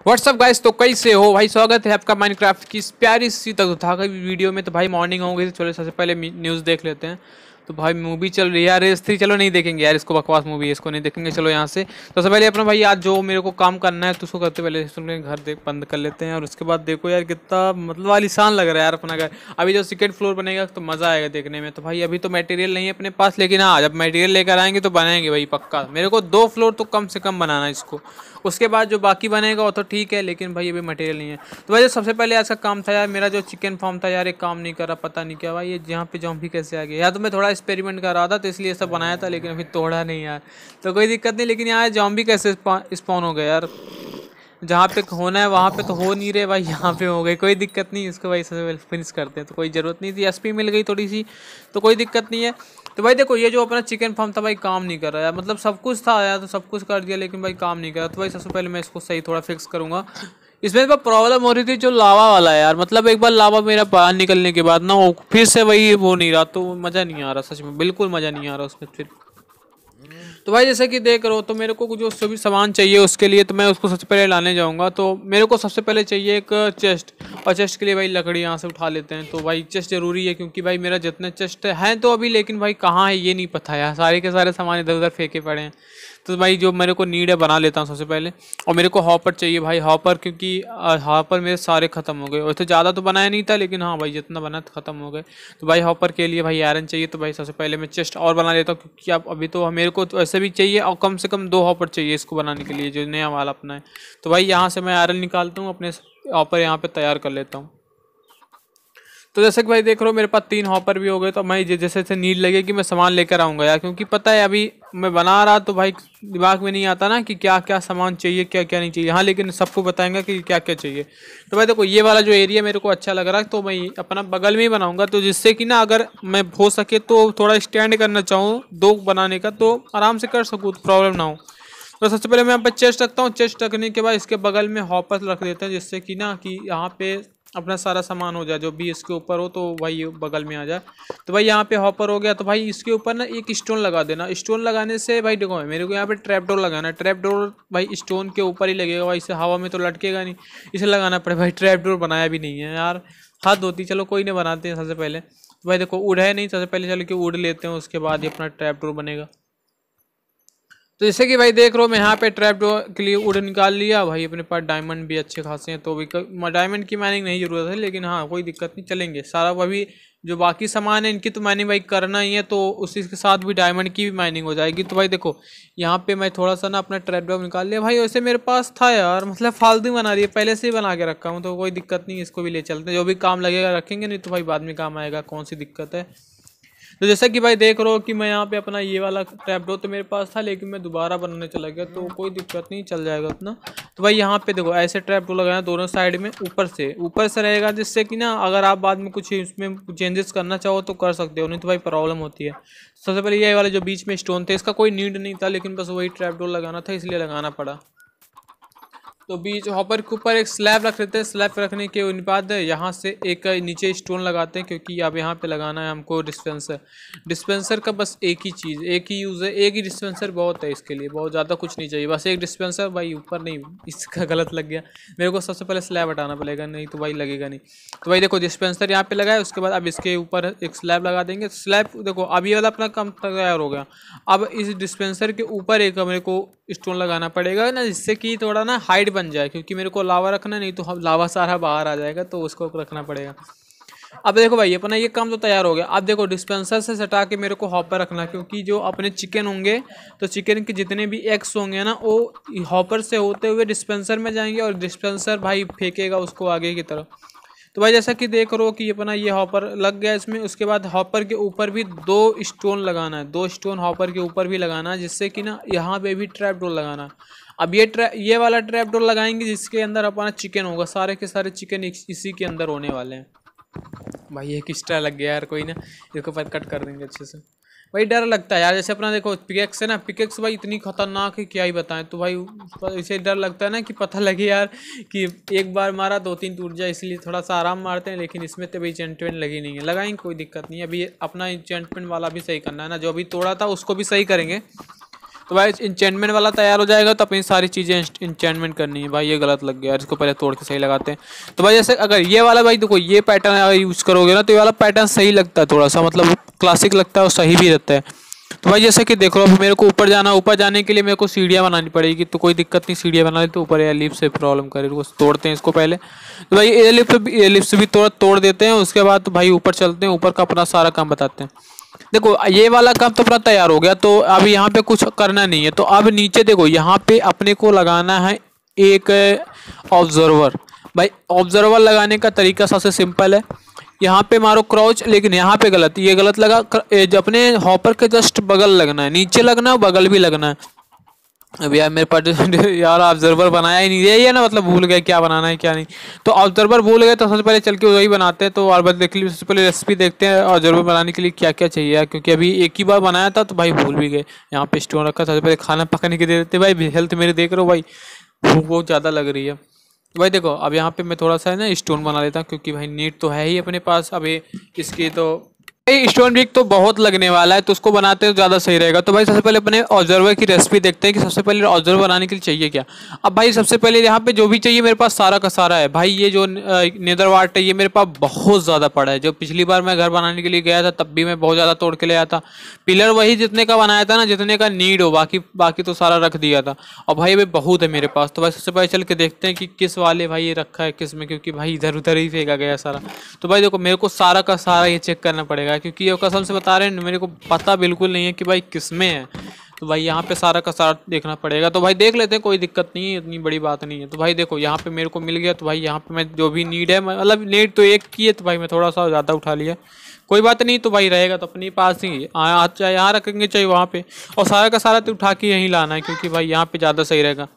WhatsApp guys तो कैसे हो, भाई स्वागत है आपका माइनक्राफ्ट की इस प्यारी सी तक उठा वीडियो में तो भाई मॉर्निंग हो गई तो चलो सबसे पहले न्यूज़ देख लेते हैं। तो भाई मूवी चल रही है, यार रेस थ्री चलो नहीं देखेंगे यार, इसको बकवास मूवी है, इसको नहीं देखेंगे, चलो यहाँ से। तो सबसे पहले अपना भाई आज जो मेरे को काम करना है तो उसको करते पहले सुन घर देख बंद कर लेते हैं, और उसके बाद देखो यार कितना मतलब आलिशान लग रहा है यार अपना घर। अभी जो सेकेंड फ्लोर बनेगा तो मज़ा आएगा देखने में। तो भाई अभी तो मटेरियल नहीं है अपने पास, लेकिन हाँ जब मटेरियल लेकर आएँगे तो बनाएँगे भाई, पक्का। मेरे को दो फ्लोर तो कम से कम बनाना है इसको। उसके बाद जो बाकी बनेगा वो तो ठीक है, लेकिन भाई अभी मटेरियल नहीं है। तो भाई सबसे पहले आज का काम था यार, मेरा जो चिकन फार्म था यार, एक काम नहीं कर रहा, पता नहीं क्या भाई, ये जहाँ पे भी कैसे आ गया यार तो मैं थोड़ा एक्सपेरिमेंट कर रहा था तो इसलिए सब बनाया था, लेकिन अभी तोड़ा नहीं यार। तो कोई दिक्कत नहीं, लेकिन यहाँ भी कैसे स्पॉन हो गया यार। जहाँ पे होना है, वहाँ पे तो हो नहीं रहे भाई, यहाँ पे हो गए। कोई दिक्कत नहीं, इसको भाई फिनिश करते हैं। तो कोई ज़रूरत नहीं थी एसपी मिल गई थोड़ी सी तो कोई दिक्कत नहीं है। तो भाई देखो, ये जो अपना चिकन फार्म था भाई, काम नहीं कर रहा है मतलब सब कुछ था यार तो सब कुछ कर दिया, लेकिन भाई काम नहीं कर। रहा तो भाई सबसे पहले मैं इसको सही थोड़ा फिक्स करूँगा। इसमें प्रॉब्लम हो रही थी जो लावा वाला है यार। मतलब एक बार लावा मेरा बाहर निकलने के बाद ना फिर से वही वो नहीं रहा तो मज़ा नहीं आ रहा, सच में। बिल्कुल मज़ा नहीं आ रहा उसमें फिर। तो भाई जैसे कि देख रहे हो तो मेरे को जो सभी सामान चाहिए उसके लिए तो मैं उसको सबसे पहले लाने जाऊँगा। तो मेरे को सबसे पहले चाहिए एक चेस्ट और चेस्ट के लिए भाई लकड़ी यहाँ से उठा लेते हैं। तो भाई चेस्ट ज़रूरी है क्योंकि भाई मेरा जितने चेस्ट हैं तो अभी लेकिन भाई कहाँ है ये नहीं पता है सारे के सारे सामान इधर उधर फेंके पड़े हैं। तो भाई जो मेरे को नीड है, बना लेता हूँ सबसे पहले। और मेरे को हॉपर चाहिए भाई हॉपर क्योंकि हॉपर मेरे सारे ख़त्म हो गए। वैसे ज़्यादा तो बनाया नहीं था, लेकिन हाँ भाई, जितना बना ख़त्म हो गए। तो भाई हॉपर के लिए भाई आयरन चाहिए तो भाई सबसे पहले मैं चेस्ट और बना लेता हूँ, क्योंकि अब अभी तो मेरे को तो ऐसे भी चाहिए, और कम से कम दो हॉपर चाहिए इसको बनाने के लिए, जो नया वाला अपना है। तो भाई यहाँ से मैं आयरन निकालता हूँ, अपने हॉपर यहाँ पर तैयार कर लेता हूँ। तो जैसे कि भाई देख रहे हो, मेरे पास तीन हॉपर भी हो गए तो मैं जैसे जैसे नीड लगे कि मैं सामान लेकर आऊँगा यार, क्योंकि पता है अभी मैं बना रहा तो भाई दिमाग में नहीं आता ना कि क्या क्या सामान चाहिए क्या क्या नहीं चाहिए। हाँ लेकिन सबको बताएँगे कि क्या क्या चाहिए। तो भाई देखो, ये वाला जो एरिया मेरे को अच्छा लग रहा है तो मैं अपना बगल में ही बनाऊँगा तो जिससे कि ना अगर मैं हो सके तो थोड़ा स्टैंड करना चाहूँ, दो बनाने का तो आराम से कर सकूँ प्रॉब्लम ना हो। तो सबसे पहले मैं यहाँ पर चेस्ट रखता हूँ चेस्ट रखने के बाद इसके बगल में हॉपर रख देते हैं, जिससे कि ना कि यहाँ पे अपना सारा सामान हो जाए, जो भी इसके ऊपर हो तो भाई बगल में आ जाए। तो भाई यहाँ पे हॉपर हो गया तो भाई इसके ऊपर ना एक स्टोन लगा देना। स्टोन लगाने से भाई देखो, मेरे को यहाँ पे ट्रैप डोर लगाना है। ट्रैप डोर भाई स्टोन के ऊपर ही लगेगा भाई, इसे हवा में तो लटकेगा नहीं, इसे लगाना पड़े। भाई ट्रैप डोर बनाया भी नहीं है यार। हद होती, चलो कोई नहीं बनाते हैं सबसे पहले। भाई देखो, उड़ है नहीं, सबसे पहले चलो कि उड़ लेते हैं, उसके बाद ही अपना ट्रैप डोर बनेगा। तो जैसे कि भाई देख रहे हो, मैं यहाँ पे ट्रैप के लिए उड़ निकाल लिया। भाई अपने पास डायमंड भी अच्छे खासे हैं तो भी डायमंड की माइनिंग नहीं ज़रूरत है, लेकिन हाँ कोई दिक्कत नहीं, चलेंगे। सारा अभी जो बाकी सामान है, इनकी तो माइनिंग भाई करना ही है तो उसी के साथ भी डायमंड की भी माइनिंग हो जाएगी। तो भाई देखो, यहाँ पे मैं थोड़ा सा ना अपना ट्रैप निकाल लिया। भाई वैसे मेरे पास था यार मतलब फालतू बना रही है पहले से ही बना के रखा हूँ तो कोई दिक्कत नहीं, इसको भी ले चलते जो भी काम लगेगा रखेंगे, नहीं तो भाई बाद में काम आएगा, कौन सी दिक्कत है? तो जैसा कि भाई देख रहे हो कि मैं यहाँ पे अपना ये वाला ट्रैप डोर तो मेरे पास था, लेकिन मैं दोबारा बनाने चला गया तो कोई दिक्कत नहीं, चल जाएगा उतना तो भाई यहाँ पे देखो, ऐसे ट्रैप डोर लगाया दोनों साइड में, ऊपर से। ऊपर से रहेगा जिससे कि ना, अगर आप बाद में कुछ इसमें चेंजेस करना चाहो तो कर सकते हो, नहीं तो भाई प्रॉब्लम होती है। सबसे पहले ये वाले जो बीच में स्टोन थे, इसका कोई नीड नहीं था, लेकिन बस वही ट्रैप डोर लगाना था, इसलिए लगाना पड़ा। तो बीच हॉपर के ऊपर एक स्लैब रख लेते हैं। स्लैब रखने के बाद यहाँ से एक नीचे स्टोन लगाते हैं क्योंकि अब यहाँ पे लगाना है हमको डिस्पेंसर। डिस्पेंसर का बस एक ही चीज़, एक ही यूज़ है, एक ही डिस्पेंसर बहुत है इसके लिए, बहुत ज़्यादा कुछ नहीं चाहिए। बस एक डिस्पेंसर, भाई ऊपर नहीं, इसका गलत लग गया। मेरे को सबसे पहले स्लैब हटाना पड़ेगा, नहीं तो भाई लगेगा नहीं। तो भाई देखो डिस्पेंसर यहाँ पर लगाए उसके बाद अब इसके ऊपर एक स्लैब लगा देंगे। स्लैब देखो अभी वाला अपना कम तैयार हो गया। अब इस डिस्पेंसर के ऊपर एक मेरे को स्टोन लगाना पड़ेगा ना, जिससे कि थोड़ा ना हाइट बन जाए, क्योंकि मेरे को लावा रखना नहीं तो लावा सारा बाहर आ जाएगा तो उसको रखना पड़ेगा। अब देखो भाई, अपना ये काम तो तैयार हो गया। अब देखो डिस्पेंसर से सटा के मेरे को हॉपर रखना, क्योंकि जो अपने चिकन होंगे तो चिकन के जितने भी एग्स होंगे ना, वो हॉपर से होते हुए डिस्पेंसर में जाएँगे, और डिस्पेंसर भाई फेंकेगा उसको आगे की तरफ़। तो भाई जैसा कि देख रहे हो कि अपना ये हॉपर लग गया इसमें। उसके बाद हॉपर के ऊपर भी दो स्टोन लगाना है। दो स्टोन हॉपर के ऊपर भी लगाना है, जिससे कि ना यहाँ पे भी ट्रैप डोर लगाना अब ये ट्रैप ये वाला ट्रैप डोर लगाएँगे, जिसके अंदर अपना चिकन होगा। सारे के सारे चिकन इसी के अंदर होने वाले हैं। भाई ये किस्टा लग गया यार, कोई ना। इसको पर कट कर देंगे अच्छे से। भाई डर लगता है यार, जैसे अपना देखो पिकेक्स है ना पिकेक्स भाई इतनी खतरनाक है, क्या ही बताएँ। तो भाई इसे डर लगता है ना कि पता लगे यार कि एक बार मारा दो तीन टूट जाए, इसलिए थोड़ा सा आराम मारते हैं, लेकिन इसमें तो भाई चेंटमेंट लगी नहीं है। लगाएँगे कोई दिक्कत नहीं अभी अपना चेंटमेंट वाला भी सही करना है ना, जो अभी तोड़ा था, उसको भी सही करेंगे। तो भाई इंचेंटमेंट वाला तैयार हो जाएगा तो अपनी सारी चीज़ें इंचेंटमेंट करनी है। भाई, ये गलत लग गया इसको पहले तोड़ के सही लगाते हैं। तो भाई, जैसे अगर ये वाला, भाई, देखो, ये पैटर्न अगर यूज़ करोगे ना तो ये वाला पैटर्न सही लगता है थोड़ा सा मतलब क्लासिक लगता है और सही भी रहता है। तो भाई, जैसे कि देख लो अभी मेरे को ऊपर जाना, ऊपर जाने के लिए मेरे को सीढ़ियाँ बनानी पड़ेगी तो कोई दिक्कत नहीं, सीढ़ियाँ बना ली तो ऊपर लिफ्ट से प्रॉब्लम करे तो तोड़ते हैं इसको पहले। तो भाई एयर लिफ्ट एयर लिफ्ट भी तोड़ तोड़ देते हैं, उसके बाद भाई, ऊपर चलते हैं, ऊपर का अपना सारा काम बताते हैं। देखो, ये वाला काम तो अपना तैयार हो गया तो अब यहाँ पे कुछ करना नहीं है। तो अब नीचे देखो, यहाँ पे अपने को लगाना है एक ऑब्जर्वर भाई ऑब्जर्वर लगाने का तरीका सबसे सिंपल है। यहाँ पे मारो क्रॉच लेकिन यहाँ पे गलत। ये गलत लगा अपने हॉपर के जस्ट बगल लगना है। नीचे लगना है बगल भी लगना है। अब यार मेरे पास यार ऑब्जर्वर बनाया ही नहीं यही है ना मतलब भूल गए क्या बनाना है, क्या नहीं। तो ऑब्जर्वर भूल गए तो सबसे पहले चल के वही बनाते हैं तो और बात देख लीजिए, सबसे पहले रेसिपी देखते हैं ऑब्जर्वर बनाने के लिए क्या क्या चाहिए क्योंकि अभी एक ही बार बनाया था तो भाई भूल भी गए। यहाँ पे स्टोन रखा सबसे पहले खाना पकाने के दे देते भाई हेल्थ मेरे देख रहे हो भाई भूख बहुत ज़्यादा लग रही है। भाई देखो, अब यहाँ पे मैं थोड़ा सा ना स्टोन बना लेता हूँ, क्योंकि भाई नीट तो है ही अपने पास। अभी इसकी तो भाई स्टोन ब्रिक तो बहुत लगने वाला है तो उसको बनाते हैं तो ज़्यादा सही रहेगा। तो भाई, सबसे पहले अपने ऑब्जर्वर की रेसिपी देखते हैं कि सबसे पहले ऑब्जर्वर बनाने के लिए चाहिए क्या। अब भाई, सबसे पहले यहाँ पे जो भी चाहिए मेरे पास सारा का सारा है। भाई, ये जो नेदर वाट है, ये मेरे पास बहुत ज़्यादा पड़ा है। जो पिछली बार मैं घर बनाने के लिए गया था, तब भी मैं बहुत ज़्यादा तोड़ के ले आया था पिलर वही जितने का बनाया था ना, जितने का नीड हो, बाकी बाकी तो सारा रख दिया था। और भाई, अभी बहुत है मेरे पास। तो भाई, सबसे पहले चल के देखते हैं कि किस वाले भाई ये रखा है, किसमें, क्योंकि भाई इधर उधर ही फेंका गया सारा। तो भाई, देखो, मेरे को सारा का सारा ये चेक करना पड़ेगा। क्योंकि ये कसम से बता रहे हैं, मेरे को पता बिल्कुल नहीं है कि भाई किसमें है। तो भाई यहाँ पे सारा का सारा देखना पड़ेगा। तो भाई देख लेते हैं, कोई दिक्कत नहीं है, इतनी बड़ी बात नहीं है। तो भाई देखो, यहाँ पे मेरे को मिल गया तो भाई यहाँ पे मैं जो भी नीड है मतलब नीड तो एक की है तो भाई मैं थोड़ा सा ज़्यादा उठा लिया। कोई बात नहीं तो भाई रहेगा तो अपने पास ही चाहे यहाँ रखेंगे, चाहे वहाँ पे। और सारा का सारा तो उठा के यहीं लाना है, क्योंकि भाई यहाँ पे ज़्यादा सही रहेगा।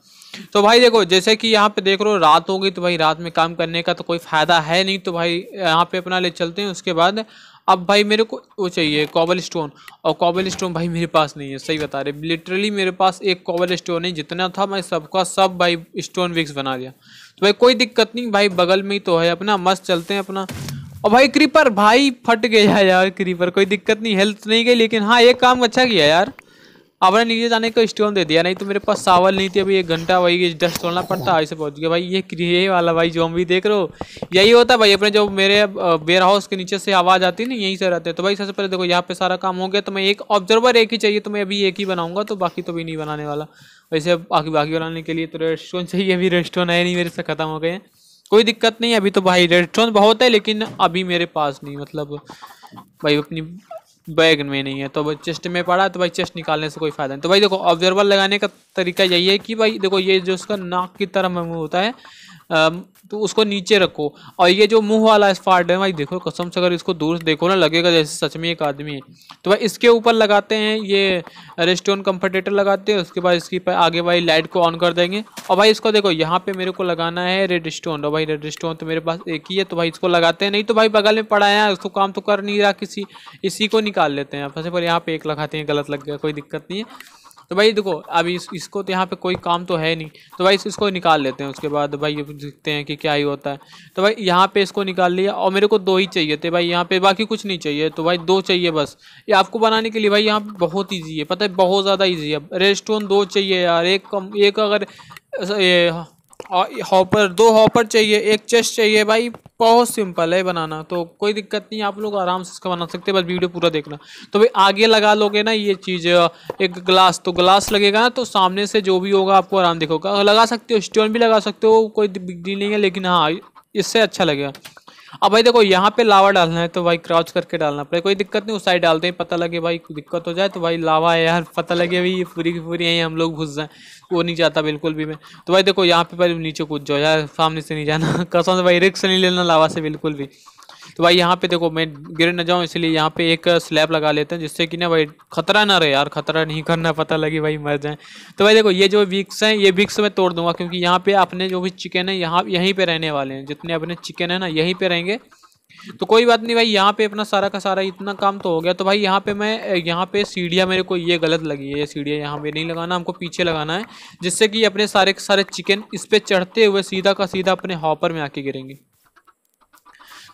तो भाई देखो, जैसे कि यहाँ पे देख रहे हो, रात हो गई तो भाई रात में काम करने का तो कोई फ़ायदा है नहीं। तो भाई यहाँ पे अपना ले चलते हैं, उसके बाद अब भाई मेरे को वो चाहिए कॉबल स्टोन और कॉबल स्टोन भाई मेरे पास नहीं है, सही बता रहे लिटरली मेरे पास एक कॉबल स्टोन है, जितना था मैं सबका सब भाई स्टोन विक्स बना दिया तो भाई कोई दिक्कत नहीं, भाई बगल में ही तो है अपना, मस्त चलते हैं अपना। और भाई क्रीपर भाई फट गया यार क्रीपर कोई दिक्कत नहीं हेल्थ नहीं गई, लेकिन हाँ एक काम अच्छा किया यार। आपने नीचे जाने को स्टोन दे दिया, नहीं तो मेरे पास सावल नहीं थी, अभी एक घंटा वही डस्ट तोड़ना पड़ता, ऐसे पहुँच गया। भाई, ये ये वाला भाई जो हम भी देख रहे हो, यही होता भाई, अपने जो मेरे वेयर हाउस के नीचे से आवाज़ आती है ना यहीं से रहते हैं। तो भाई, सबसे पहले देखो, यहाँ पे सारा काम हो गया तो मैं एक ऑब्जर्वर एक ही चाहिए तो मैं अभी एक ही बनाऊँगा तो बाकी तो भी नहीं बनाने वाला। वैसे बाकी बाकी बनाने के लिए तो रेस्टोरेंट चाहिए, अभी रेस्टोरेंट है नहीं, मेरे से ख़त्म हो गए कोई दिक्कत नहीं अभी तो भाई रेस्टोरेंट बहुत है, लेकिन अभी मेरे पास नहीं मतलब भाई, अपनी बैग में नहीं है। तो भाई चेस्ट में पड़ा तो भाई चेस्ट निकालने से कोई फ़ायदा नहीं। तो भाई देखो ऑब्जर्वर लगाने का तरीका यही है कि भाई देखो, ये जो उसका नाक की तरह मुँह होता है तो उसको नीचे रखो। और ये जो मुँह वाला पार्ट है, भाई देखो, कसम से अगर इसको दूर से देखो ना, लगेगा जैसे सच में एक आदमी है। तो भाई इसके ऊपर लगाते हैं, ये रेस्टोन कंफर्टेटर लगाते हैं, उसके बाद इसकी आगे भाई लाइट को ऑन कर देंगे। और भाई इसको देखो, यहाँ पे मेरे को लगाना है रेड स्टोन और भाई रेड स्टोन तो मेरे पास एक ही है तो भाई इसको लगाते हैं। नहीं तो भाई बगल में पड़ा है उसको काम तो कर नहीं रहा, किसी, इसी को निकाल लेते हैं। सबसे पर यहाँ पे एक लगाते हैं, गलत लग गया, कोई दिक्कत नहीं है। तो भाई देखो अभी इस, इसको तो यहाँ पे कोई काम तो है नहीं। तो भाई इसको निकाल लेते हैं उसके बाद भाई देखते हैं कि क्या ही होता है। तो भाई यहाँ पे इसको निकाल लिया और मेरे को दो ही चाहिए थे भाई यहाँ पे बाकी कुछ नहीं चाहिए। तो भाई दो चाहिए बस। ये आपको बनाने के लिए भाई यहाँ पे बहुत ईजी है पता है बहुत ज़्यादा ईजी है। रेस्टोन दो चाहिए यार एक कम एक अगर ये हॉपर, दो हॉपर चाहिए, एक चेस्ट चाहिए भाई। बहुत सिंपल है बनाना तो कोई दिक्कत नहीं, आप लोग आराम से इसका बना सकते हैं, बस वीडियो पूरा देखना। तो भाई आगे लगा लोगे ना ये चीज़, एक ग्लास तो ग्लास लगेगा ना तो सामने से जो भी होगा आपको आराम दिखोगा। लगा सकते हो, स्टोन भी लगा सकते हो, कोई डील नहीं है, लेकिन हाँ इससे अच्छा लगेगा। अब भाई देखो, यहाँ पे लावा डालना है तो भाई क्रॉच करके डालना पड़ेगा। कोई दिक्कत नहीं, उस साइड डालते हैं, पता लगे भाई दिक्कत हो जाए तो भाई लावा है यार, पता लगे भाई ये पूरी की पूरी यहीं हम लोग घुस जाए। वो नहीं जाता बिल्कुल भी मैं। तो भाई देखो, यहाँ पे भाई नीचे कूद जाओ यार, सामने से नहीं जाना। कसम से भाई रिक्स नहीं लेना लावा से बिल्कुल भी। तो भाई यहाँ पे देखो, मैं गिर न जाऊँ, इसलिए यहाँ पे एक स्लैब लगा लेते हैं, जिससे कि ना भाई खतरा ना रहे यार, खतरा नहीं करना, पता लगे भाई मर जाए। तो भाई देखो, ये जो विक्स हैं, ये विक्स मैं तोड़ दूँगा, क्योंकि यहाँ पे अपने जो भी चिकन है, यहाँ, यहीं पे रहने वाले हैं। जितने अपने चिकन है ना, यहीं पे रहेंगे। तो कोई बात नहीं भाई, यहाँ पे अपना सारा का सारा इतना काम तो हो गया। तो भाई यहाँ पे मैं, यहाँ पे सीढ़ियाँ, मेरे को ये गलत लगी है, ये सीढ़ियाँ यहाँ पे नहीं लगाना, हमको पीछे लगाना है, जिससे कि अपने सारे के सारे चिकन इस पर चढ़ते हुए सीधा का सीधा अपने हॉपर में आके गिरेंगे।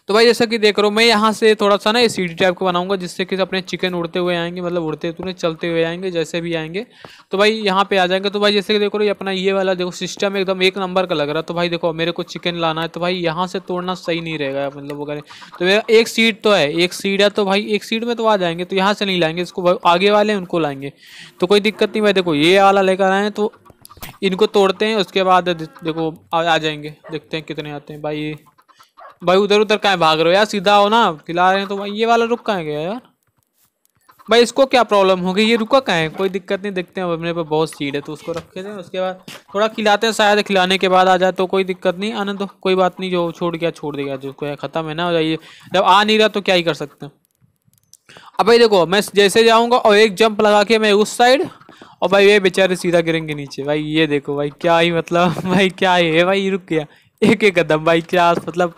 तो भाई जैसा कि देख रहा हूँ, मैं यहाँ से थोड़ा सा ना ये सीढ़ी टाइप का बनाऊँगा, जिससे कि अपने चिकन उड़ते हुए आएँगे मतलब उड़ते हुए चलते हुए आएँगे, जैसे भी आएँगे। तो भाई यहाँ पे आ जाएँगे। तो भाई जैसे कि देखो ये अपना ये वाला देखो सिस्टम एकदम एक नंबर का लग रहा है। तो भाई देखो, मेरे को चिकन लाना है तो भाई यहाँ से तोड़ना सही नहीं रहेगा मतलब वगैरह। तो मेरा एक सीट तो है, एक सीट है तो भाई एक सीट में तो आ जाएँगे तो यहाँ से नहीं लाएँगे, इसको आगे वाले उनको लाएँगे। तो कोई दिक्कत नहीं भाई, देखो ये वाला लेकर आए तो इनको तोड़ते हैं, उसके बाद देखो आ जाएँगे, देखते हैं कितने आते हैं। भाई भाई उधर उधर कहाँ भाग रहे हो यार? सीधा हो ना। खिला रहे हैं तो भाई, ये वाला रुक कहाँ गया यार? भाई इसको क्या प्रॉब्लम हो गई ये रुका कहाँ है? कोई दिक्कत नहीं, देखते हैं। अपने पे बहुत सीड है तो उसको रखे थे। उसके बाद थोड़ा खिलाते हैं, शायद खिलाने के बाद आ जाए तो कोई दिक्कत नहीं। आने तो कोई बात नहीं, जो छोड़ गया, छोड़ देगा जो कोई ख़त्म है ना, हो जाइए। जब आ नहीं रहा तो क्या ही कर सकते हैं। अब भाई देखो, मैं जैसे जाऊँगा और एक जंप लगा के मैं उस साइड और भाई ये बेचारे सीधा गिरेंगे नीचे। भाई ये देखो, भाई क्या ही मतलब भाई क्या ही है? भाई रुक गया। एक एक कदम, भाई क्या मतलब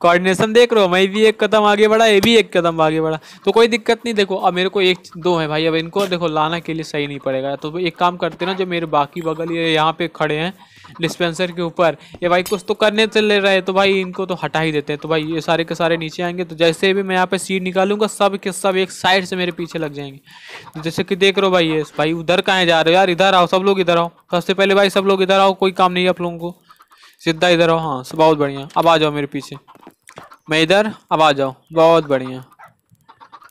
कोऑर्डिनेशन देख रहे हो, मैं भी एक कदम आगे बढ़ा, ये भी एक कदम आगे बढ़ा। तो कोई दिक्कत नहीं, देखो, अब मेरे को एक, दो है भाई, अब इनको देखो, लाना के लिए सही नहीं पड़ेगा। तो एक काम करते ना, जो मेरे बाकी बगल ये यहाँ पे खड़े हैं डिस्पेंसर के ऊपर, ये भाई कुछ तो करने चले रहे तो भाई इनको तो हटा ही देते हैं। तो भाई ये सारे के सारे नीचे आएँगे तो जैसे भी मैं यहाँ पे सीट निकालूँगा, सब के सब एक साइड से मेरे पीछे लग जाएँगे। तो जैसे कि देख रहे हो भाई, ये भाई उधर कहाँ जा रहे हो यार? इधर आओ, सब लोग इधर आओ। सबसे पहले भाई, सब लोग इधर आओ, कोई काम नहीं है आप लोगों को। सीधा इधर हो हाँ बहुत बढ़िया। अब आ जाओ मेरे पीछे। मैं इधर, अब आ जाओ। बहुत बढ़िया।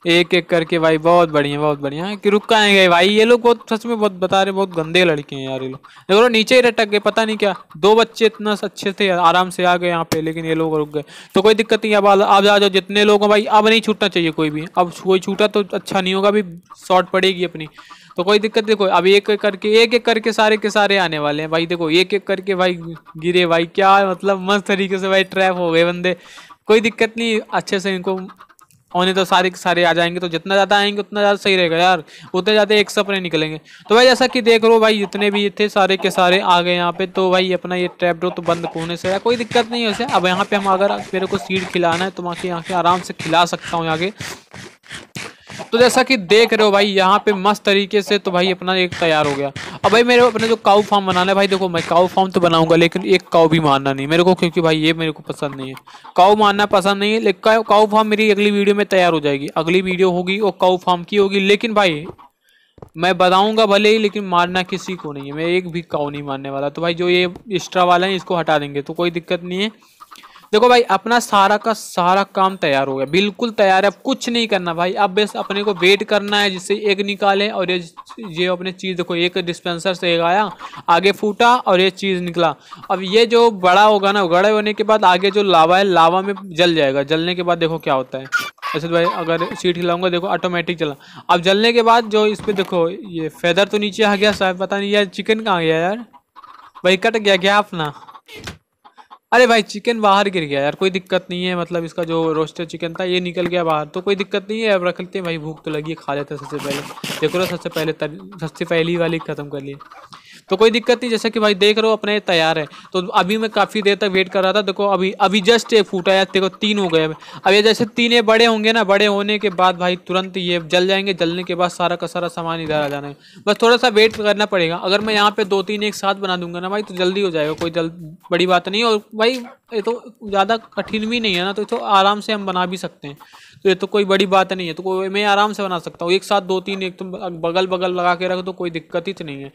एक एक करके भाई, बहुत बढ़िया बहुत बढ़िया। कि रुक कहाँ गए भाई, ये लोग बहुत, सच में बहुत बता रहे बहुत गंदे लड़के हैं यार ये लोग। देखो लो नीचे ही रटक गए, पता नहीं क्या, दो बच्चे इतना अच्छे थे, आराम से आ गए यहाँ पे, लेकिन ये लोग रुक गए। तो कोई दिक्कत नहीं, अब अब आ जाओ, जितने लोग हैं भाई, अब नहीं छूटना चाहिए कोई भी। अब कोई छूटा तो अच्छा नहीं होगा, अभी शॉर्ट पड़ेगी अपनी। तो कोई दिक्कत, देखो, अब एक एक करके, एक एक करके सारे के सारे आने वाले हैं। भाई देखो, एक एक करके भाई गिरे, भाई, क्या मतलब मस्त तरीके से भाई, ट्रैप हो गए बंदे। कोई दिक्कत नहीं, अच्छे से इनको होने तो सारे के सारे आ जाएँगे तो जितना ज़्यादा आएँगे, उतना ज़्यादा सही रहेगा यार। उतने ज़्यादा एक सपने निकलेंगे। तो भाई जैसा कि देख लो भाई, जितने भी थे सारे के सारे आ गए यहाँ पे तो भाई अपना ये ट्रैप डोर तो बंद होने से है। कोई दिक्कत नहीं है उसे। अब यहाँ पे हम अगर मेरे को सीड खिलाना है तो के यहाँ के आराम से खिला सकता हूँ आगे। तो जैसा कि देख रहे हो भाई, यहाँ पे मस्त तरीके से तो भाई अपना एक तैयार हो गया। अब भाई मेरे अपने जो काउ फार्म बनाना है, भाई देखो मैं काउ फार्म तो बनाऊँगा, लेकिन एक काउ भी मारना नहीं मेरे को, क्योंकि भाई ये मेरे को पसंद नहीं है। काउ मारना पसंद नहीं है, लेकिन काउ फार्म मेरी अगली वीडियो में तैयार हो जाएगी। अगली वीडियो होगी और काउ फार्म की होगी, लेकिन भाई मैं बताऊँगा भले ही, लेकिन मारना किसी को नहीं है। मैं एक भी काउ नहीं मारने वाला। तो भाई जो ये एक्स्ट्रा वाला है, इसको हटा देंगे तो कोई दिक्कत नहीं है। देखो भाई, अपना सारा का सारा काम तैयार हो गया। बिल्कुल तैयार है, अब कुछ नहीं करना भाई। अब बस अपने को वेट करना है, जिससे एक निकाले और ये ये अपने चीज़ देखो, एक डिस्पेंसर से एक आया, आगे फूटा और ये चीज़ निकला। अब ये जो बड़ा होगा ना गड़े होने के बाद आगे जो लावा है, लावा में जल जाएगा। जलने के बाद देखो क्या होता है। ऐसे भाई, अगर सीट हिलाऊँगा, देखो ऑटोमेटिक चला अब जलने के बाद जो इस पर देखो, ये फेदर तो नीचे आ गया, शायद पता नहीं यार चिकन कहाँ गया यार? भाई कट गया क्या अपना? अरे भाई चिकन बाहर गिर गया यार, कोई दिक्कत नहीं है। मतलब इसका जो रोस्टेड चिकन था, ये निकल गया बाहर। तो कोई दिक्कत नहीं है, अब रख लेते हैं। भाई, भूख तो लगी है, खा लेते हैं सबसे पहले। देखो ना, सबसे पहले सबसे पहली वाली ख़त्म कर लिए तो कोई दिक्कत नहीं जैसे कि भाई देख रहे हो अपने तैयार है। तो अभी मैं काफ़ी देर तक वेट कर रहा था देखो अभी अभी जस्ट एक फूटा है देखो तीन हो गए अब ये जैसे तीन ये बड़े होंगे ना बड़े होने के बाद भाई तुरंत ये जल जाएँगे जलने के बाद सारा का सारा सामान इधर आ जाना है। बस थोड़ा सा वेट करना पड़ेगा। अगर मैं यहाँ पे दो तीन एक साथ बना दूँगा ना भाई तो जल्दी हो जाएगा कोई जल्द बड़ी बात नहीं और भाई ये तो ज़्यादा कठिन भी नहीं है ना तो, तो आराम से हम बना भी सकते हैं। तो ये तो कोई बड़ी बात नहीं है तो कोई मैं आराम से बना सकता हूँ। एक साथ दो तीन एक तो बगल बगल लगा के रख तो कोई दिक्कत ही तो नहीं है।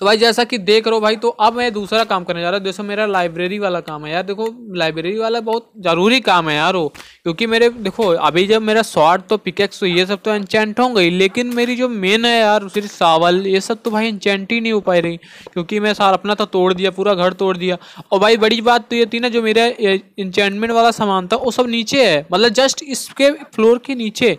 तो भाई जैसा कि देख रहे हो भाई तो अब मैं दूसरा काम करने जा रहा हूँ। जैसे मेरा लाइब्रेरी वाला काम है यार। देखो लाइब्रेरी वाला बहुत ज़रूरी काम है यार वो, क्योंकि मेरे, देखो, अभी जब मेरा शॉर्ट तो पिकेक्स तो ये सब तो एंचेंट हो गई, लेकिन मेरी जो मेन है यार सिर्फ़ सावल, ये सब तो भाई एंचेंट ही नहीं हो पाई रही, क्योंकि मैं सारा अपना तो तोड़ दिया, पूरा घर तोड़ दिया। और भाई, बड़ी बात तो ये थी ना, जो मेरा इंचेंटमेंट वाला सामान था, वो सब नीचे है। मतलब जस्ट इसके फ्लोर के नीचे।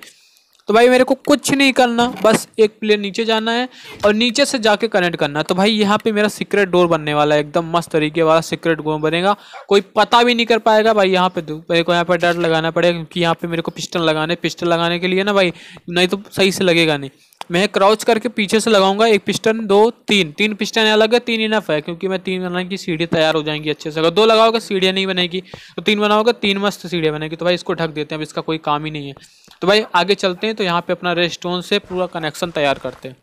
तो भाई मेरे को कुछ नहीं करना, बस एक प्लेयर नीचे जाना है और नीचे से जाके कनेक्ट करना तो भाई यहाँ पे मेरा सीक्रेट डोर बनने वाला है, एकदम मस्त तरीके वाला सीक्रेट डोर बनेगा। कोई पता भी नहीं कर पाएगा भाई यहाँ पे तो मेरे को यहाँ पे डर लगाना पड़ेगा क्योंकि यहाँ पे मेरे को पिस्टल लगाने पिस्टल लगाने के लिए ना भाई, नहीं तो सही से लगेगा नहीं। मैं क्राउच करके पीछे से लगाऊँगा, एक पिस्टन दो, तीन। तीन पिस्टन अलग है, तीन इनफ है, क्योंकि मैं तीन बनाने की सीढ़ी तैयार हो जाएँगी अच्छे से। अगर दो लगाओगे, सीढ़ियाँ नहीं बनेगी। तो तीन बनाओगे, तीन मस्त सीढ़ियाँ बनेगी। तो भाई इसको ढक देते हैं, अब इसका कोई काम ही नहीं है। तो भाई आगे चलते हैं तो यहाँ पर अपना रेस्टोन से पूरा कनेक्शन तैयार करते हैं।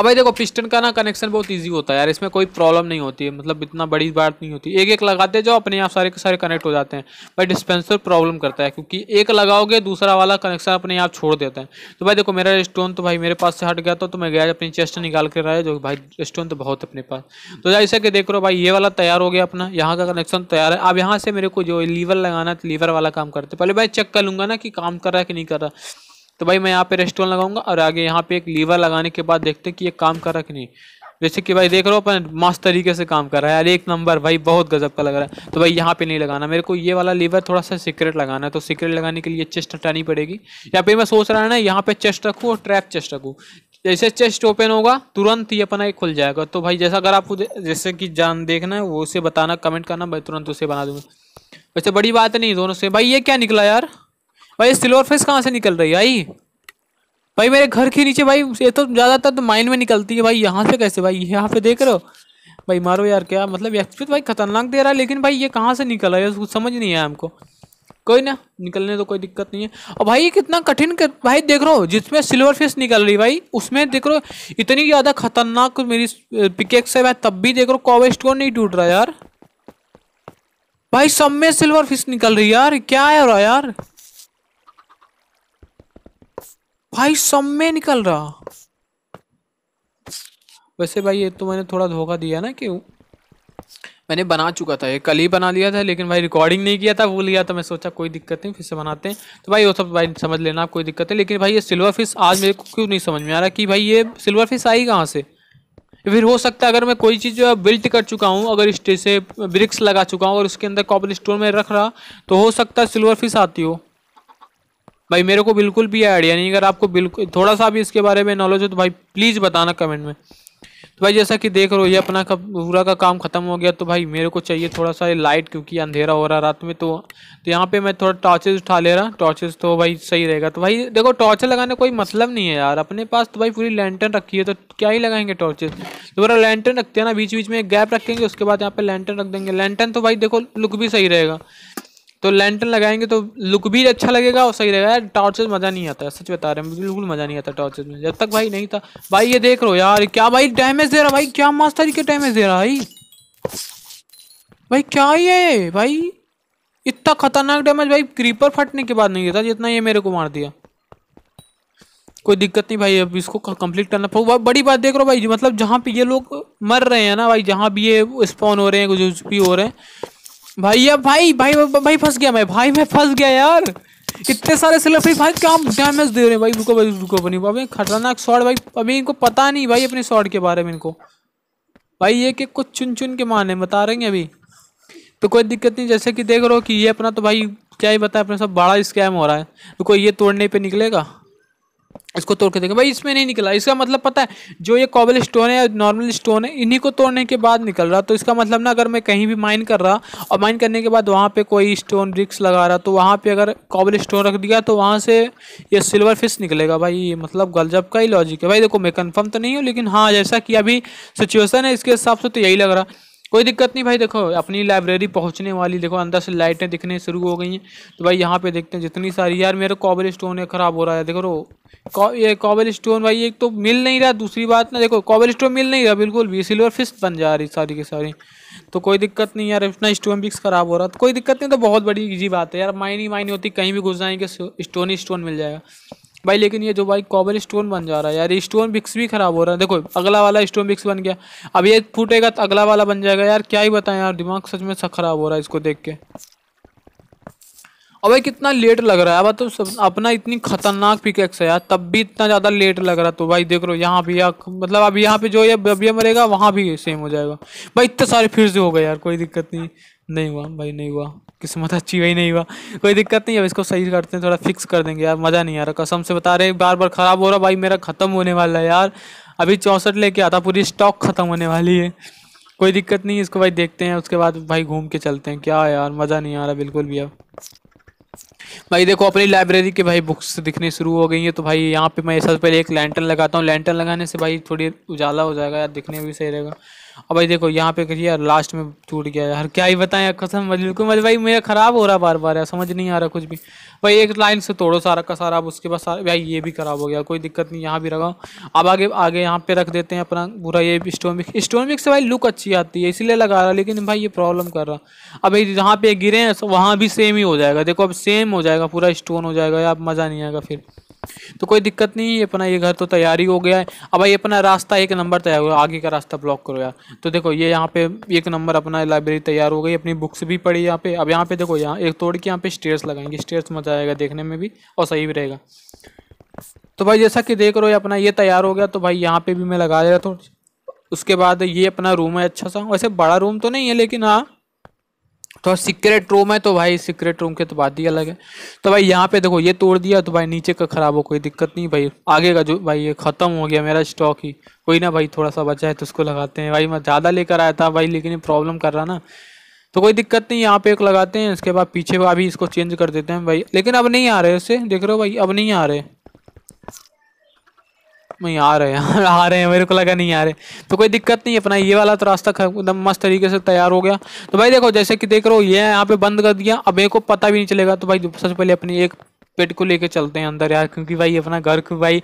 अब भाई देखो पिस्टन का ना कनेक्शन बहुत इजी होता है यार, इसमें कोई प्रॉब्लम नहीं होती है मतलब इतना बड़ी बात नहीं होती। एक एक लगाते जाओ, अपने आप सारे के सारे कनेक्ट हो जाते हैं। भाई डिस्पेंसर प्रॉब्लम करता है, क्योंकि एक लगाओगे, दूसरा वाला कनेक्शन अपने आप छोड़ देता है। तो भाई देखो, मेरा स्टोन तो भाई मेरे पास से हट गया था तो मैं गया, अपनी चेस्ट निकाल कर रहा है, जो भाई स्टोन तो बहुत अपने पास। तो जैसे कि देख रहे हो भाई, ये वाला तैयार हो गया अपना, यहाँ का कनेक्शन तैयार है। अब यहाँ से मेरे को जो लीवर लगाना है लीवर वाला काम करते पहले भाई चेक कर लूँगा ना कि काम कर रहा है कि नहीं कर रहा। तो भाई मैं यहाँ पे रेस्टोरेंट लगाऊँगा और आगे यहाँ पे एक लीवर लगाने के बाद देखते हैं कि ये काम कर रहा कि नहीं। जैसे कि भाई देख रहे हो, अपन मस्त तरीके से काम कर रहा है। यार, एक नंबर, भाई बहुत गजब का लग रहा है। तो भाई यहाँ पे नहीं लगाना। मेरे को ये वाला लीवर थोड़ा सा सीक्रेट लगाना है तो सीक्रेट लगाने के लिए चेस्ट हटानी पड़ेगी। या फिर मैं सोच रहा है ना, यहाँ पे चेस्ट रखूँ और ट्रैप चेस्ट रखूँ। जैसे चेस्ट ओपन होगा, तुरंत ही अपना एक खुल जाएगा। तो भाई जैसा अगर आपको जैसे कि जान देखना है, वो उसे बताना कमेंट करना तुरंत उसे बना दूँगा। वैसे बड़ी बात नहीं, दोनों से भाई ये क्या निकला यार? भाई सिल्वर फ़िश कहाँ से निकल रही है भाई भाई, मेरे घर के नीचे भाई, ये तो ज़्यादातर तो माइंड में निकलती है भाई, यहाँ से कैसे भाई? यहाँ पे देख रहे हो? भाई, मारो यार, क्या मतलब एक्सपी भाई खतरनाक दे रहा है, लेकिन भाई ये कहाँ से निकला है कुछ समझ नहीं आया हमको। कोई ना, निकलने तो कोई दिक्कत नहीं है। और भाई, ये कितना कठिन कर, भाई, देख रहे हो, जिसमें सिल्वर फ़िश निकल रही भाई, उसमें देख रहे हो, इतनी ज़्यादा खतरनाक मेरी पिकेक्स है भाई तब भी देख रहे हो कॉवे स्टोन नहीं टूट रहा यार। भाई, सब में सिल्वर फ़िश निकल रही यार, क्या है रहा यार? भाई, सब में निकल रहा। वैसे भाई, ये तो मैंने थोड़ा धोखा दिया ना कि मैंने बना चुका था, ये कल ही बना लिया था, लेकिन भाई रिकॉर्डिंग नहीं किया था, भूल गया था, मैं सोचा कोई दिक्कत नहीं, फिर से बनाते हैं। तो भाई, वो सब भाई समझ लेना, कोई दिक्कत है लेकिन भाई, ये सिल्वर फ़िश आज मेरे को क्यों नहीं समझ में आ रहा कि भाई, ये सिल्वर फ़िश आई कहाँ से? फिर हो सकता है अगर मैं कोई चीज़ जो है बिल्ट कर चुका हूँ, अगर इस से ब्रिक्स लगा चुका हूँ, और उसके अंदर कॉपल स्टोर में रख रहा तो हो सकता है सिल्वर फ़िश आती हो। भाई, मेरे को बिल्कुल भी आइडिया नहीं, अगर आपको बिल्कुल, थोड़ा सा भी इसके बारे में नॉलेज हो तो भाई प्लीज़ बताना कमेंट में। तो भाई, जैसा कि देख रहे हो, ये अपना का पूरा का काम खत्म हो गया तो भाई, मेरे को चाहिए थोड़ा सा लाइट क्योंकि अंधेरा हो रहा रात में तो तो यहाँ पे मैं थोड़ा टॉर्चेज उठा ले रहा टॉर्चेज तो भाई सही रहेगा। तो भाई, देखो टॉर्चर लगाने कोई मतलब नहीं है यार, अपने पास तो भाई पूरी लैंटर्न रखी है तो क्या ही लगाएँगे टॉर्चेज तो पूरा लैंटर्न रखते हैं ना बीच बीच में गैप रखेंगे, उसके बाद यहाँ पे लैंटर्न रख देंगे। लैंटर्न तो भाई, देखो लुक भी सही रहेगा। तो लैंटन लगाएँगे तो लुक भी अच्छा लगेगा और सही रहेगा। यार टॉर्चेस मज़ा नहीं आता, सच बता रहे हैं, बिल्कुल मज़ा नहीं आता टॉर्चेस में। जब तक भाई नहीं था। भाई, ये देख रो यार, क्या भाई डैमेज दे रहा भाई? क्या मस्त तरीके डैमेज दे रहा भाई। भाई, क्या ये? भाई, इतना खतरनाक डैमेज भाई क्रीपर फटने के बाद नहीं देता, जितना ये मेरे को मार दिया। कोई दिक्कत नहीं भाई, अब इसको कंप्लीट करना। पड़ेगा बड़ी बात देख रहा भाई मतलब जहाँ पे ये लोग मर रहे हैं ना भाई, जहाँ भी ये स्पॉन हो रहे हैं, कुछ भी हो रहे हैं भाई, अब भाई भाई भाई फंस गया मैं, भाई मैं फंस गया यार। इतने सारे सिलेफ्री भाई, क्या डैमेज दे रहे हैं? भाई, रुको भाई, रुको बनी भाई खतरनाक शॉट भाई, अभी इनको पता नहीं, भाई, अपने शॉट के बारे में इनको। भाई, ये कि कुछ चुन चुन के माने, बता रहे हैं अभी। तो कोई दिक्कत नहीं, जैसे कि देख रहे हो कि ये अपना तो भाई, क्या ही बताया अपने सब बड़ा स्कैम हो रहा है। तो कोई ये तोड़ने पे निकलेगा? इसको तोड़ के देखें। भाई, इसमें नहीं निकला। इसका मतलब पता है, जो ये कॉबल स्टोन है नॉर्मल स्टोन है, इन्हीं को तोड़ने के बाद निकल रहा। तो इसका मतलब ना, अगर मैं कहीं भी माइन कर रहा, और माइन करने के बाद वहाँ पे कोई स्टोन ब्रिक्स लगा रहा तो वहाँ पे अगर कॉबल स्टोन रख दिया तो वहाँ से ये सिल्वर फ़िश निकलेगा। भाई, ये मतलब गलजब का ही लॉजिक है। भाई, देखो, मैं कन्फर्म तो नहीं हूँ, लेकिन हाँ जैसा कि अभी सिचुएसन है, इसके हिसाब से तो यही लग रहा। कोई दिक्कत नहीं भाई, देखो, अपनी लाइब्रेरी पहुँचने वाली, देखो, अंदर से लाइटें दिखने शुरू हो गई हैं। तो भाई यहाँ पे देखते हैं जितनी सारी, यार, मेरा कॉबल स्टोन है ख़राब हो रहा है, देखो, रो। ये कॉबल स्टोन भाई, एक तो मिल नहीं रहा, दूसरी बात ना, देखो कॉबल स्टोन मिल नहीं रहा, बिल्कुल भी सिल्वर फ़िश बन जा रही सारी की सारी। तो कोई दिक्कत नहीं यार, इतना स्टोन बिक्स ख़राब हो रहा तो कोई दिक्कत नहीं तो बहुत बड़ी ईजी बात है यार माइनी माइनी होती, कहीं भी घुस जाएँगे स्टोन ही स्टोन मिल जाएगा। भाई, लेकिन ये जो भाई कॉबल स्टोन बन जा रहा है यार स्टोन बिक्स भी खराब हो रहा है। देखो, अगला वाला स्टोन बिक्स बन गया। अब ये फूटेगा तो अगला वाला बन जाएगा। यार, क्या ही बताएँ यार, दिमाग सच में सब खराब हो रहा है इसको देख के। और भाई, कितना लेट लग रहा है। अब तो सब अपना इतनी खतरनाक पिकेक्स है यार, तब भी इतना ज़्यादा लेट लग रहा तो भाई, देख लो, यहाँ भी यार मतलब अब यहाँ पे जो ये अभी मरेगा, वहाँ भी सेम हो जाएगा। भाई, इतने सारे फिर से हो गए यार, कोई दिक्कत नहीं। नहीं हुआ, भाई नहीं हुआ। किस्मत अच्छी हुई नहीं हुआ। कोई दिक्कत नहीं है इसको सही करते हैं, थोड़ा फिक्स कर देंगे यार, मज़ा नहीं आ रहा। कसम से बता रहे बार बार ख़राब हो रहा भाई मेरा ख़त्म होने वाला है यार। अभी चौंसठ लेके आता, पूरी स्टॉक ख़त्म होने वाली है। कोई दिक्कत नहीं, इसको भाई देखते हैं, उसके बाद भाई घूम के चलते हैं। क्या यार, मज़ा नहीं आ रहा बिल्कुल भी अब। भाई देखो, अपनी लाइब्रेरी के भाई बुक्स दिखने शुरू हो गई हैं तो भाई यहाँ पे मैं सबसे पहले एक लैंटन लगाता हूँ। लैंटन लगाने से भाई थोड़ी उजाला हो जाएगा यार, दिखने भी सही रहेगा। अब भाई देखो, यहाँ पे करिए लास्ट में टूट गया यार। क्या ही बताएँ, यार कसम बिल्कुल मतलब भाई मेरा खराब हो रहा बार बार यार, समझ नहीं आ रहा कुछ भी। भाई एक लाइन से तोड़ो सारा का सारा, अब उसके बाद सारा भाई ये भी खराब हो गया, कोई दिक्कत नहीं, यहाँ भी रखा अब आगे आगे यहाँ पे रख देते हैं अपना पूरा ये स्टोन मिक्स स्टोन मिक्स से भाई लुक अच्छी आती है, इसीलिए लगा रहा, लेकिन भाई ये प्रॉब्लम कर रहा। अब भाई जहाँ पे गिरे हैं वहाँ भी सेम ही हो जाएगा। देखो, अब सेम हो जाएगा, पूरा स्टोन हो जाएगा यार मज़ा नहीं आएगा फिर। तो कोई दिक्कत नहीं है, अपना ये घर तो तैयारी हो गया है। अब भाई अपना रास्ता एक नंबर तैयार हुआ आगे का रास्ता ब्लॉक करो यार। तो देखो, ये यहाँ पे एक नंबर अपना लाइब्रेरी तैयार हो गई, अपनी बुक्स भी पड़ी यहाँ पे। अब यहाँ पे देखो, यहाँ एक तोड़ के यहाँ पे स्टेयर्स लगाएँगे। स्टेयर्स मज़ा आएगा देखने में भी, और सही भी रहेगा। तो भाई जैसा कि देख रहे हो अपना ये तैयार हो गया तो भाई यहाँ पे भी मैं लगा दिया तो उसके बाद ये अपना रूम है अच्छा सा। वैसे बड़ा रूम तो नहीं है, लेकिन हाँ तो सीक्रेट रूम है तो भाई सीक्रेट रूम के तो बात ही अलग है। तो भाई यहाँ पे देखो, ये तोड़ दिया तो भाई नीचे का खराब हो, कोई दिक्कत नहीं। भाई आगे का जो, भाई ये ख़त्म हो गया मेरा स्टॉक ही। कोई ना भाई थोड़ा सा बचा है तो उसको लगाते हैं। भाई मैं ज़्यादा लेकर आया था भाई, लेकिन ये प्रॉब्लम कर रहा ना। तो कोई दिक्कत नहीं, यहाँ पे एक लगाते हैं इसके बाद पीछे अभी इसको चेंज कर देते हैं भाई। लेकिन अब नहीं आ रहे उससे देख रहे हो भाई, अब नहीं आ रहे। नहीं आ रहे हैं, आ रहे हैं, मेरे को लगा नहीं आ रहे। तो कोई दिक्कत नहीं अपना ये वाला तो रास्ता एकदम मस्त तरीके से तैयार हो गया। तो भाई देखो, जैसे कि देख रहे हो, ये यहाँ पे बंद कर दिया, अब मेरे को पता भी नहीं चलेगा। तो भाई सबसे पहले अपनी एक पेट को लेके चलते हैं अंदर यार, क्योंकि भाई अपना घर भाई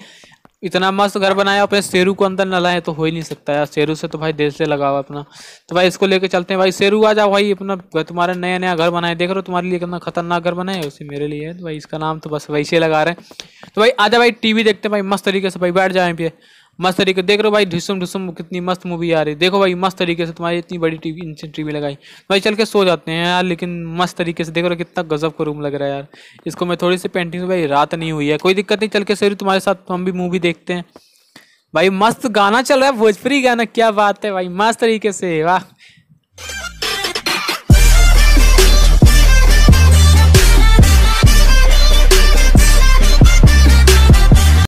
इतना मस्त घर बनाया, अपने शेरू को अंदर न लाए तो हो ही नहीं सकता यार। शेरू से तो भाई देर से लगा हुआ अपना। तो भाई इसको लेके चलते हैं। भाई शेरू आ जाओ भाई, अपना तुम्हारा नया नया घर बनाए। देख रहे हो तुम्हारे लिए कितना खतरनाक घर बनाए उसे मेरे लिए तो भाई इसका नाम तो बस वैसे लगा रहे हैं। तो भाई आजा भाई, टीवी देखते हैं भाई। मस्त तरीके से भाई बैठ जाए मस्त तरीके देख रहे हो भाई, ढुसम ढुसम कितनी मस्त मूवी आ रही देखो भाई, मस्त तरीके से तुम्हारी इतनी बड़ी टीवी इंसेंट टीवी लगाई। भाई, चल के सो जाते हैं यार, लेकिन मस्त तरीके से देख रहे कितना गजब का रूम लग रहा है यार। इसको मैं थोड़ी सी पेंटिंग भाई, रात नहीं हुई है। कोई दिक्कत नहीं, चल के सर तुम्हारे साथ हम भी मूवी देखते हैं। भाई, मस्त गाना चल रहा है, भोजपुरी गाना, क्या बात है भाई, मस्त तरीके से, वाह।